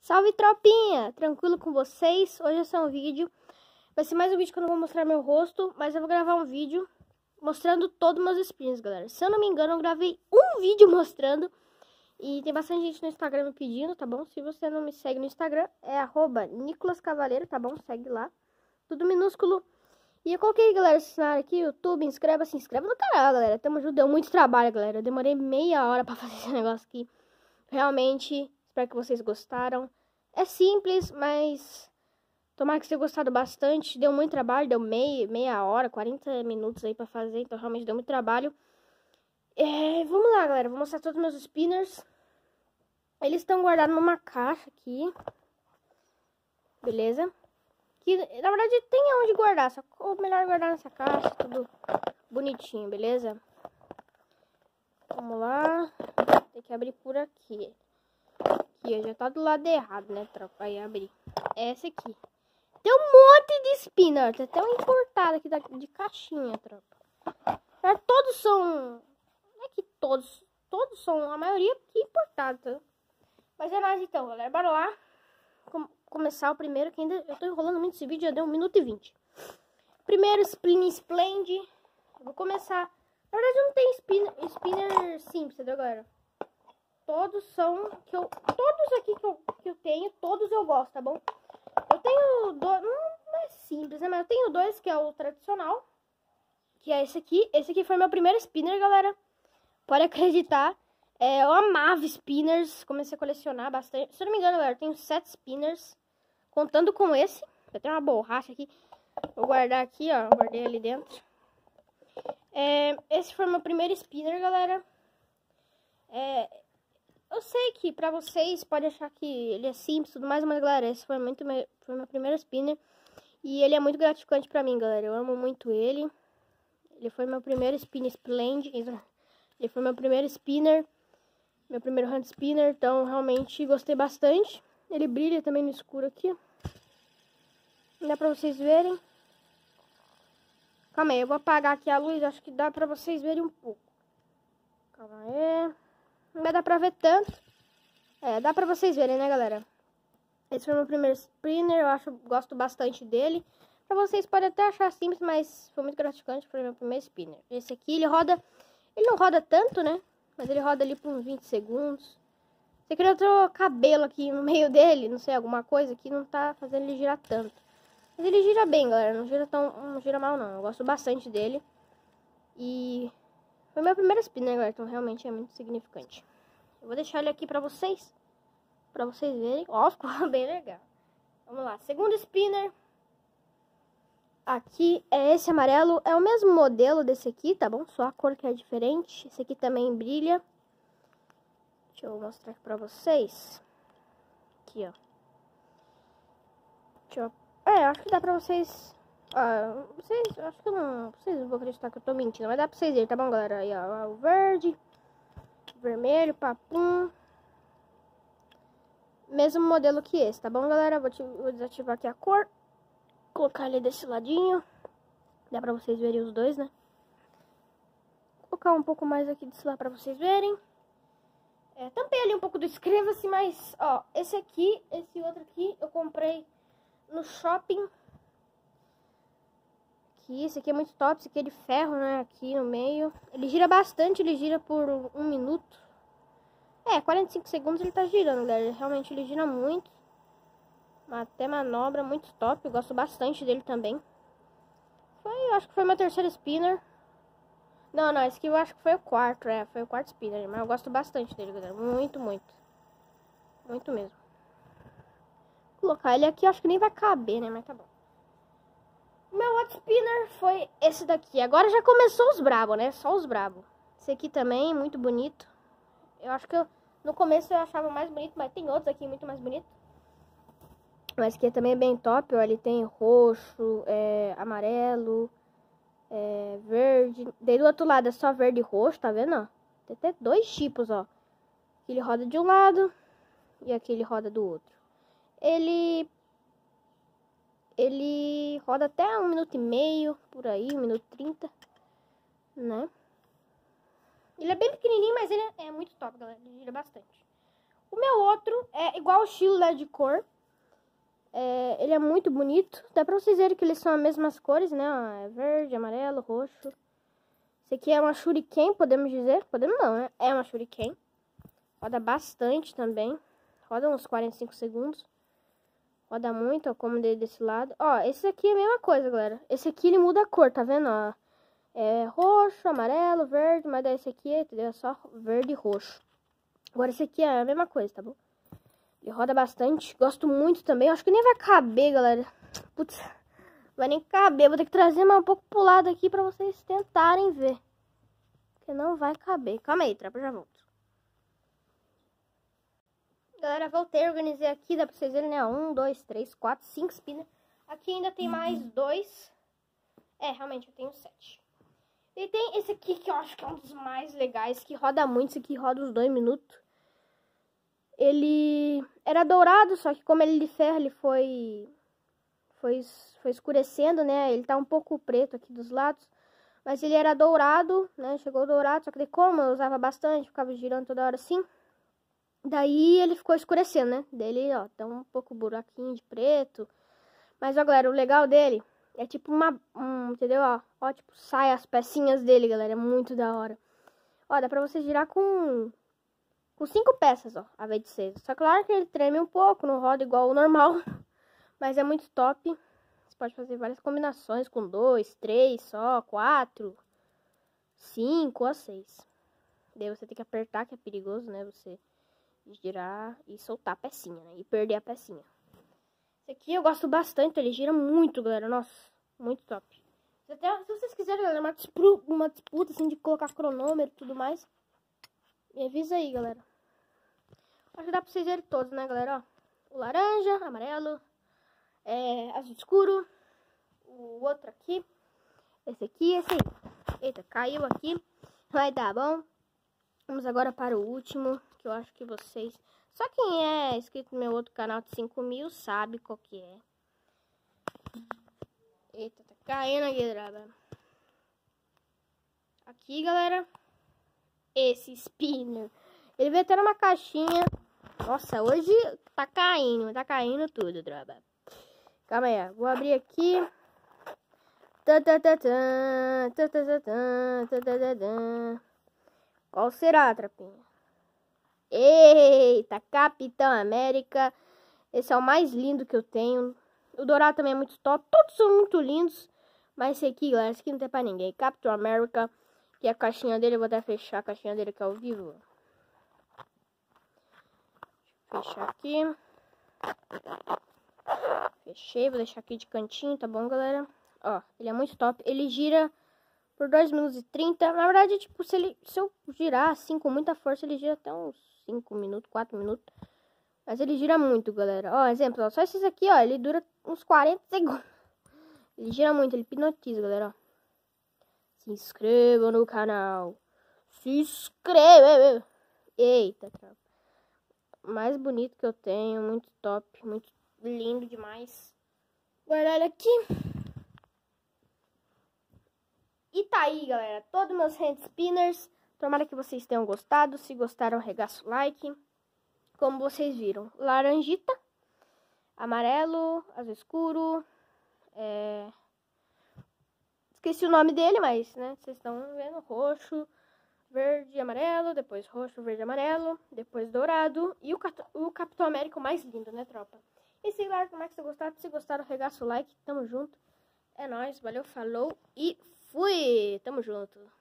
Salve tropinha! Tranquilo com vocês? Hoje é um vídeo. Vai ser mais um vídeo que eu não vou mostrar meu rosto, mas eu vou gravar um vídeo mostrando todos meus spins, galera. Se eu não me engano, eu gravei um vídeo mostrando. E tem bastante gente no Instagram me pedindo, tá bom? Se você não me segue no Instagram, é arroba Nicolas Cavaleiro, tá bom? Segue lá. Tudo minúsculo. E eu coloquei, galera, esse cenário aqui, YouTube, inscreva, se inscreva no canal, galera. Tamo junto, deu muito trabalho, galera. Eu demorei meia hora pra fazer esse negócio aqui. Realmente, espero que vocês gostaram. É simples, mas tomara que vocês tenham gostado bastante. Deu muito trabalho, deu meia, meia hora, 40 minutos aí pra fazer, então realmente deu muito trabalho. É, vamos lá, galera, vou mostrar todos os meus spinners. Eles estão guardados numa caixa aqui. Beleza? Que, na verdade, tem onde guardar, só que é melhor guardar nessa caixa, tudo bonitinho, beleza? Vamos lá. Tem que abrir por aqui. Aqui, já tá do lado errado, né, tropa? Aí, abrir. É essa aqui. Tem um monte de espina, Tem até um importado aqui da, de caixinha, tropa. Todos são... Não é que todos... Todos são, a maioria aqui importados, tá? Mas é nóis então, galera. Bora lá. Com, começar o primeiro, que ainda eu tô enrolando muito esse vídeo, já deu 1 minuto e 20. Primeiro, Spin Splend. vou começar... Na verdade, não tem spinner, spinner simples, entendeu, galera? Todos são que eu todos aqui que eu, que eu tenho, todos eu gosto, tá bom? Eu tenho dois, não é simples, né? Mas eu tenho dois que é o tradicional, que é esse aqui. Esse aqui foi meu primeiro spinner, galera. Pode acreditar. É, eu amava spinners, comecei a colecionar bastante. Se eu não me engano, galera, eu tenho sete spinners, contando com esse. Eu tenho uma borracha aqui. Vou guardar aqui, ó. Guardei ali dentro. É, esse foi meu primeiro spinner, galera. É, eu sei que pra vocês pode achar que ele é simples tudo mais, mas galera, esse foi muito meu, foi meu primeiro spinner. E ele é muito gratificante pra mim, galera. Eu amo muito ele. Ele foi meu primeiro spinner splendid. Ele foi meu primeiro spinner. Meu primeiro hand spinner. Então, realmente gostei bastante. Ele brilha também no escuro aqui. Dá pra vocês verem. Calma aí, eu vou apagar aqui a luz. Acho que dá pra vocês verem um pouco. Calma aí. Não vai dar pra ver tanto. É, dá pra vocês verem, né, galera? Esse foi o meu primeiro spinner, eu acho, gosto bastante dele. Pra vocês podem até achar simples, mas foi muito gratificante, o meu primeiro spinner. Esse aqui, ele roda, ele não roda tanto, né? Mas ele roda ali por uns 20 segundos. Você queria ter o cabelo aqui no meio dele, não sei, alguma coisa que não tá fazendo ele girar tanto. Mas ele gira bem, galera, não gira tão, não gira mal não. Eu gosto bastante dele. E foi meu primeiro spinner, galera, então realmente é muito significante. Eu vou deixar ele aqui pra vocês, pra vocês verem. Ó, ficou bem legal. Vamos lá, segundo spinner. Aqui é esse amarelo, é o mesmo modelo desse aqui, tá bom? Só a cor que é diferente. Esse aqui também brilha. Deixa eu mostrar aqui pra vocês. Aqui, ó. Deixa eu... É, acho que dá pra vocês ah, vocês, acho que não, vocês vão acreditar que eu tô mentindo, mas dá pra vocês verem, tá bom, galera? Aí, ó, o verde, vermelho, papum. Mesmo modelo que esse, tá bom, galera? Vou, te, vou desativar aqui a cor, colocar ele desse ladinho. Dá pra vocês verem os dois, né? Vou colocar um pouco mais aqui desse lado pra vocês verem. É, tampei ali um pouco do inscreva-se, mas, ó, esse aqui, esse outro aqui, eu comprei no shopping aqui. Esse aqui é muito top. Esse aqui é de ferro, né? Aqui no meio. Ele gira bastante. Ele gira por um minuto. É, 45 segundos ele tá girando, galera. Realmente ele gira muito. Até manobra muito top. Eu gosto bastante dele também. Foi, acho que foi meu terceiro spinner. Não, não, esse aqui eu acho que foi o quarto, é, foi o quarto spinner, mas eu gosto bastante dele, galera, muito, muito, muito mesmo. Vou colocar ele aqui, acho que nem vai caber, né, mas tá bom. Meu hot spinner foi esse daqui. Agora já começou os brabo, né? Só os brabo. Esse aqui também, muito bonito. Eu acho que eu, no começo eu achava mais bonito, mas tem outros aqui muito mais bonito. Mas aqui também é bem top, ó. Ele tem roxo, é, amarelo, é, verde. Daí do outro lado é só verde e roxo, tá vendo? Tem até dois tipos, ó. Ele roda de um lado e aqui ele roda do outro. Ele ele roda até um minuto e meio, por aí, um minuto e trinta, né? Ele é bem pequenininho, mas ele é muito top, galera. Ele gira bastante. O meu outro é igual o estilo né, de cor. É, ele é muito bonito. Dá pra vocês verem que eles são as mesmas cores, né? É verde, amarelo, roxo. Esse aqui é uma shuriken, podemos dizer. Podemos não, né? É uma shuriken. Roda bastante também. Roda uns 45 segundos. Roda muito, ó, como dele desse lado. Ó, esse aqui é a mesma coisa, galera. Esse aqui ele muda a cor, tá vendo, ó? É roxo, amarelo, verde, mas daí esse aqui? É só verde e roxo. Agora esse aqui é a mesma coisa, tá bom? Ele roda bastante. Gosto muito também. Acho que nem vai caber, galera. Putz, vai nem caber. Vou ter que trazer mais um pouco pro lado aqui pra vocês tentarem ver. Porque não vai caber. Calma aí, trapa, já volto. Galera, voltei, organizei aqui, dá pra vocês verem, né? Um, dois, três, quatro, cinco spinners. Aqui ainda tem mais dois. É, realmente, eu tenho sete. E tem esse aqui que eu acho que é um dos mais legais, que roda muito, esse aqui roda uns dois minutos. Ele era dourado, só que como ele é de ferro, ele foi, foi, foi escurecendo, né? Ele tá um pouco preto aqui dos lados. Mas ele era dourado, né? Chegou dourado, só que como eu usava bastante, ficava girando toda hora assim. Daí ele ficou escurecendo, né? Dele, ó, tá um pouco buraquinho de preto. Mas, ó, galera, o legal dele é tipo uma, um, entendeu? Ó, ó, tipo, sai as pecinhas dele, galera, é muito da hora. Ó, dá pra você girar com, com cinco peças, ó, a vez de seis. Só claro que ele treme um pouco, não roda igual o normal. Mas é muito top. Você pode fazer várias combinações com dois, três só, quatro, cinco ou seis. Daí você tem que apertar, que é perigoso, né? Você girar e soltar a pecinha, né? E perder a pecinha. Esse aqui eu gosto bastante, ele gira muito, galera. Nossa, muito top. Até, se vocês quiserem, galera, uma disputa, uma disputa assim de colocar cronômetro e tudo mais, me avisa aí, galera. Acho que dá pra vocês verem todos, né, galera? Ó, o laranja, amarelo, é, azul escuro, o outro aqui, esse aqui, esse aí. Eita, caiu aqui. Vai dar bom. Vamos agora para o último, que eu acho que vocês... Só quem é inscrito no meu outro canal de 5 mil sabe qual que é. Eita, tá caindo aqui, draba. Aqui, galera. Esse spinner. Ele veio até numa caixinha. Nossa, hoje tá caindo. Tá caindo tudo, draba. Calma aí, vou abrir aqui. Qual será, trapinha? Eita, Capitão América. Esse é o mais lindo que eu tenho. O dourado também é muito top. Todos são muito lindos. Mas esse aqui, galera, esse aqui não tem pra ninguém. Capitão América. Que é a caixinha dele. Eu vou até fechar a caixinha dele aqui ao vivo. Fechar aqui. Fechei. Vou deixar aqui de cantinho, tá bom, galera? Ó, ele é muito top. Ele gira por 2 minutos e 30. Na verdade, tipo, se, ele, se eu girar assim com muita força, ele gira até uns 5 minutos, 4 minutos. Mas ele gira muito, galera. Ó, exemplo, ó, só esses aqui, ó, ele dura uns 40 segundos. Ele gira muito, ele hipnotiza, galera, ó. Se inscreva no canal. Se inscreva. Eita, tropa. Mais bonito que eu tenho, muito top, muito lindo demais. Guardar aqui. E tá aí, galera, todos meus hand spinners. Tomara que vocês tenham gostado. Se gostaram, regaça o like. Como vocês viram, laranjita, amarelo, azul escuro. É... Esqueci o nome dele, mas, né, vocês estão vendo, roxo, verde, amarelo, depois roxo, verde, amarelo, depois dourado. E o, o Capitão América mais lindo, né, tropa? E se, claro, como é que vocês gostaram? Se gostaram, regaça o like. Tamo junto. É nóis, valeu, falou e Fui! Tamo junto.